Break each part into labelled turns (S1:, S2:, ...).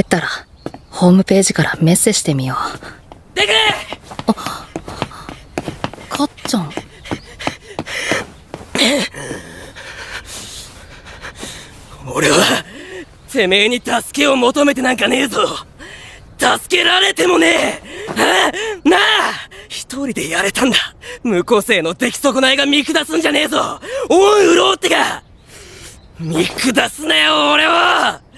S1: 帰ったら、ホームページからメッセしてみよう。
S2: でけ
S1: かっちゃん。
S2: 俺は、てめえに助けを求めてなんかねえぞ。助けられてもねえ。あなあ！一人でやれたんだ。無個性の出来損ないが見下すんじゃねえぞ。おんうろうってか。見下すなよ俺を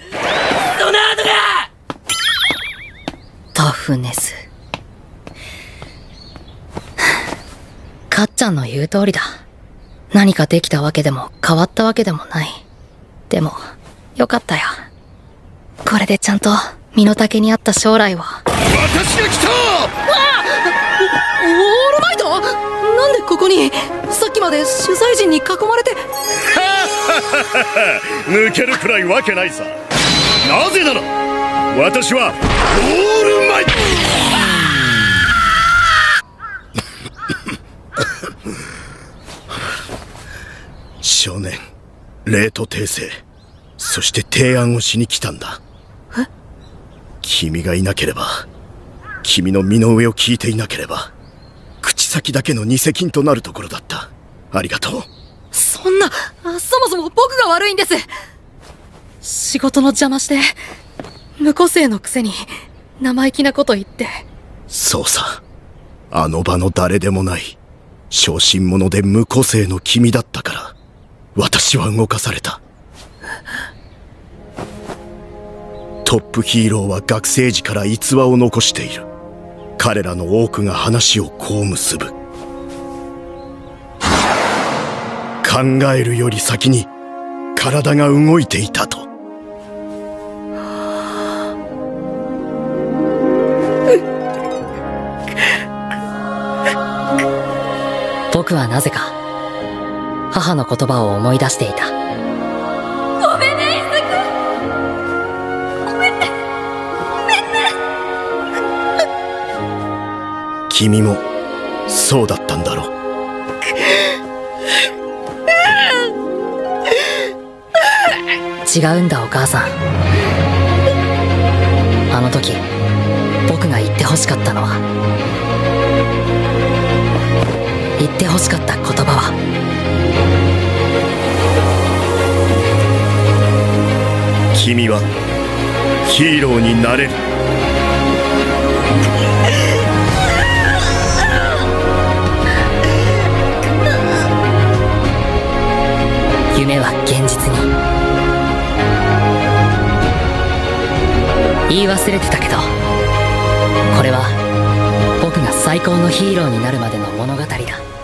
S1: フネス。かっちゃんの言う通りだ。何かできたわけでも変わったわけでもない。でも、よかったよ。これでちゃんと身の丈に合った将来を。
S3: 私が来た
S1: オールマイト？なんでここに？さっきまで取材陣に囲まれて。
S3: 抜けるくらいわけないさなぜなら私はオールマイト。少年霊と訂正。そして提案をしに来たんだ。
S1: え？
S3: 君がいなければ君の身の上を聞いていなければ口先だけの偽金となるところだった。ありがとう。
S1: そんな、あそもそも僕が悪いんです。仕事の邪魔して、無個性のくせに、生意気なこと言って。
S3: そうさ。あの場の誰でもない小心者で無個性の君だったから私は動かされた。トップヒーローは学生時から逸話を残している。彼らの多くが話をこう結ぶ考えるより先に体が動いていたと。
S1: 僕はなぜか、母の言葉を思い出していた。
S4: ごめんね、イサクごめんね。
S3: 君もそうだったんだろう
S1: 違うんだお母さん。あの時、僕が言って欲しかったのは、言って欲しかった言葉は、
S3: 君はヒーローになれる
S1: 夢は現実に。言い忘れてたけど、これは最高のヒーローになるまでの物語だ。